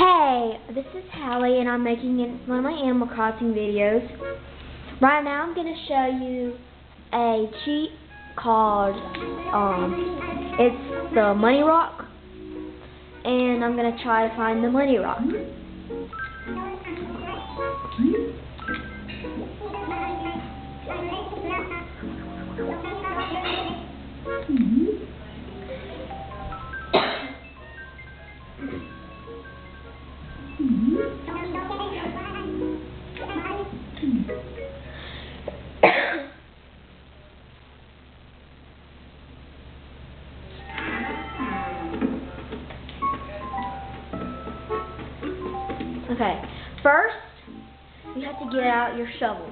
Hey, this is Hallie and I'm making one of my Animal Crossing videos. Right now I'm going to show you a cheat called, um, it's the Money Rock. And I'm going to try to find the Money Rock. Okay, first, you have to get out your shovel.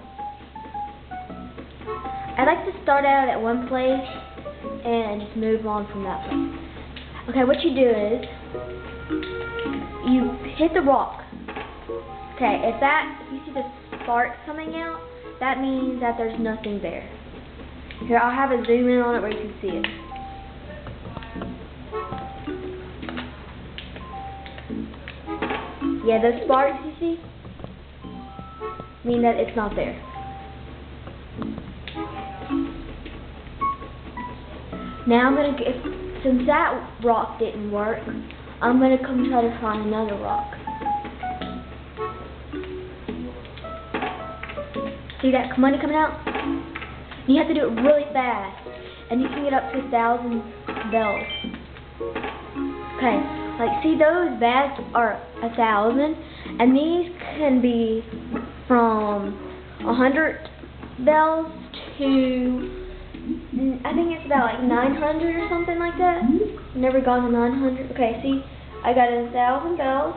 I like to start out at one place and just move on from that place. Okay, what you do is, you hit the rock. Okay, if that, if you see the spark coming out, that means that there's nothing there. Here, I'll have a zoom in on it where you can see it. Yeah, those sparks you see mean that it's not there. Now I'm gonna get, since that rock didn't work, I'm gonna come try to find another rock. See that money coming out? You have to do it really fast, and you can get up to a thousand bells. Okay, like, see those bags are a thousand, and these can be from a hundred bells to I think it's about like 900 or something like that. Mm-hmm. Never gone to 900. Okay, see, I got a thousand bells,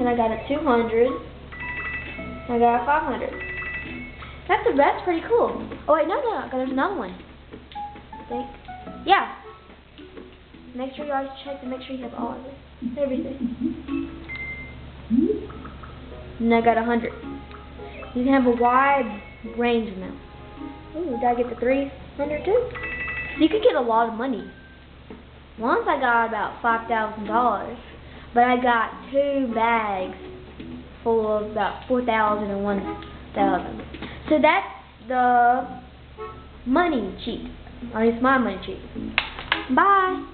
and I got a 200, and I got a 500. That's a, that's pretty cool. Oh wait, no, no, no, there's another one. I think. Yeah, Make sure you always check to make sure you have all of it. Everything. Mm-hmm. And I got a hundred. You can have a wide range of amount. Ooh, did I get the three hundred too? You could get a lot of money. Once I got about five thousand dollars, but I got two bags full of about four thousand and one thousand. So that's the money cheat. At least my money cheat. Bye.